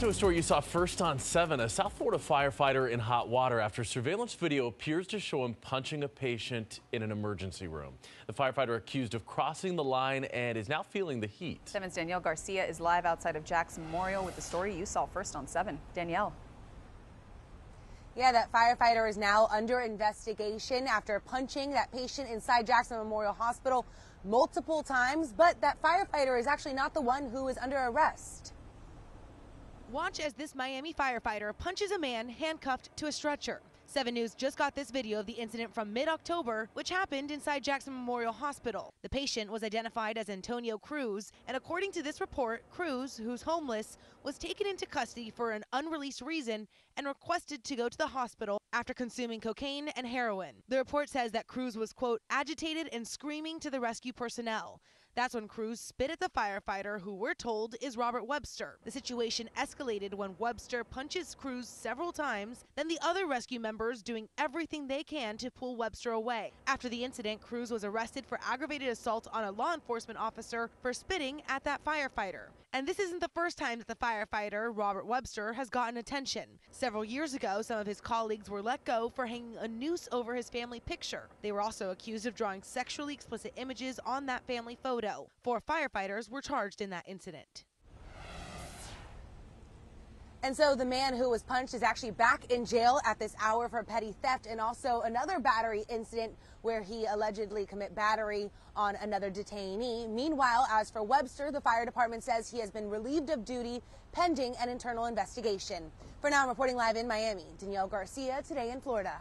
to a story you saw first on 7. A South Florida firefighter in hot water after surveillance video appears to show him punching a patient in an emergency room. The firefighter accused of crossing the line and is now feeling the heat. 7's Danielle Garcia is live outside of Jackson Memorial with the story you saw first on 7. Danielle. Yeah, that firefighter is now under investigation after punching that patient inside Jackson Memorial Hospital multiple times. But that firefighter is actually not the one who is under arrest. Watch as this Miami firefighter punches a man handcuffed to a stretcher. 7 News just got this video of the incident from mid October, which happened inside Jackson Memorial Hospital. The patient was identified as Antonio Cruz, and according to this report, Cruz, who's homeless, was taken into custody for an unreleased reason and requested to go to the hospital after consuming cocaine and heroin. The report says that Cruz was, quote, agitated and screaming to the rescue personnel. That's when Cruz spit at the firefighter, who we're told is Robert Webster. The situation escalated when Webster punches Cruz several times, then the other rescue members doing everything they can to pull Webster away. After the incident, Cruz was arrested for aggravated assault on a law enforcement officer for spitting at that firefighter. And this isn't the first time that the firefighter, Robert Webster, has gotten attention. Several years ago, some of his colleagues were let go for hanging a noose over his family picture. They were also accused of drawing sexually explicit images on that family photo. Four firefighters were charged in that incident. And so the man who was punched is actually back in jail at this hour for petty theft and also another battery incident where he allegedly commit battery on another detainee. Meanwhile, as for Webster, the fire department says he has been relieved of duty pending an internal investigation. For now, I'm reporting live in Miami. Danielle Garcia, today in Florida.